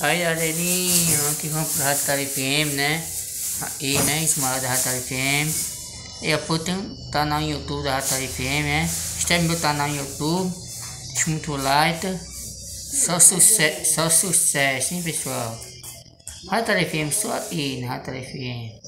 Aí galerinha, aqui vamos pro Ratar FM, né? Aí, né? Esmalada Ratar FM. E a puta tá no YouTube da Ratar FM, né? Inscreve é meu canal no YouTube. Deixa muito like. Só sucesso, só sucesso, hein, pessoal? Ratar FM, só aí né? Ratar FM.